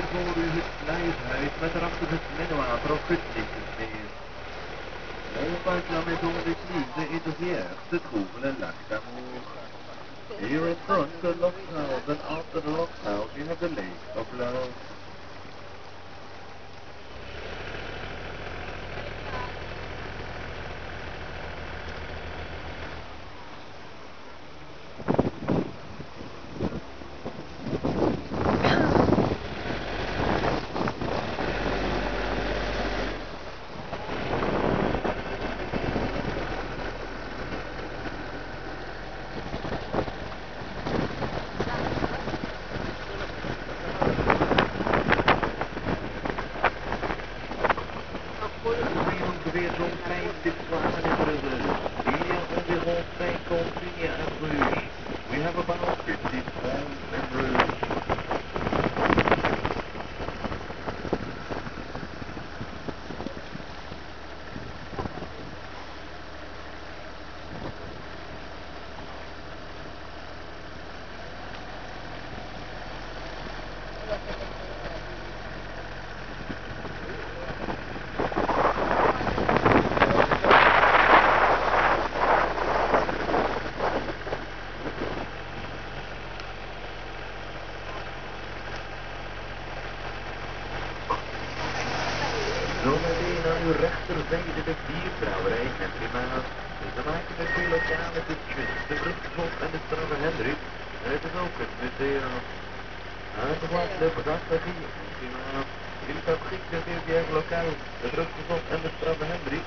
voor u het kluishuis met erachter het minwater of gutlichtensmeer. Ondanks la maison d'église est ouverte, se trouve le lac d'amour. Here in front the lost house, and after the lost house you have the of love. vejo um trem de Zometeen aan uw rechterzijde de bierbrouwerij Henry Maas. Ze maken de twee lokale koekjes, de Vruchthof en de Strabbe Hendrik. Het is ook het museum. Aangebracht de brasserie Henry Maas. Fabrique de bières locales, de Vruchthof en de Strabbe Hendrik.